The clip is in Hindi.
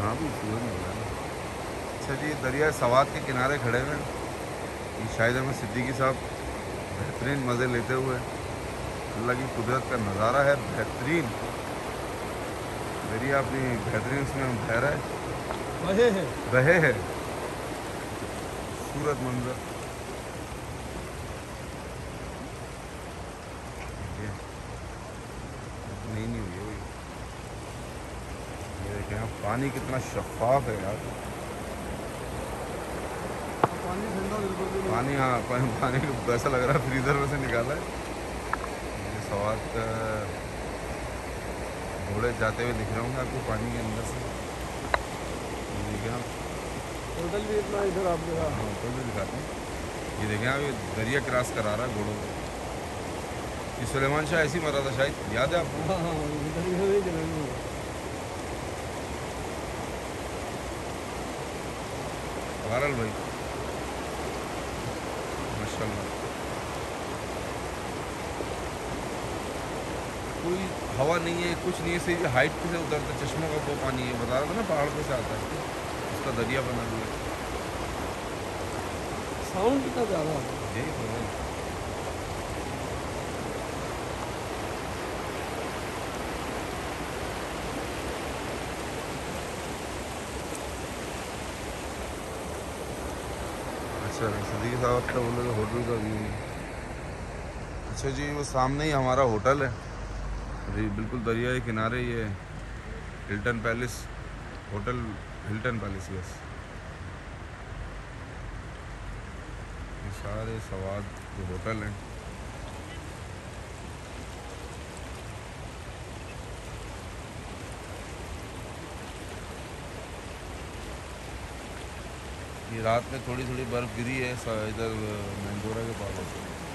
हाँ भी सूरज मिल रहा है। अच्छा जी दरिया सवाद के किनारे खड़े हुए हैं। ये शाहिद अहमद सिद्दीकी साहब बेहतरीन मज़े लेते हुए अल्लाह की कुदरत का नज़ारा है बेहतरीन। दरिया अपनी बेहतरीन उसमें हम बह रहा है। है। रहे हैं। सूरत मंजर। नहीं नहीं हुई है आप पानी कितना शफाफ है यार। पानी हाँ पानी पानी को ऐसा लग रहा है फ्रीजर में से निकाला है। ये सवाल घोड़े जाते हुए दिख रहे होंगे आपको पानी के अंदर से। आप। होटल भी इतना इधर आप हाँ ऊपर भी दिखाते हैं। ये देखें आप ये दरिया क्रॉस करा रहा है घोड़ों को। ये सुलेमान शाह ऐसी मरा था शायद याद है आपको? हाँ हाँ बहरहाल भाई माशाल्लाह। कोई हवा नहीं है कुछ नहीं है सिर्फ़ हाइट पे से उतरता चश्मों का वो पानी है बता रहा था ना पहाड़ पे से आता है। उसका दरिया बना हुआ है। साउंड कितना ज़्यादा है? यही अच्छा सदी साहब का बोले तो होटल का व्यू अच्छा जी, वो सामने ही हमारा होटल है। जी बिल्कुल दरिया के किनारे ये Hilton palace hotel Hilton palace yes सारे सवाद जो होटल हैं। ये रात में थोड़ी थोड़ी बर्फ़ गिरी है इधर मैंगोरा के पास।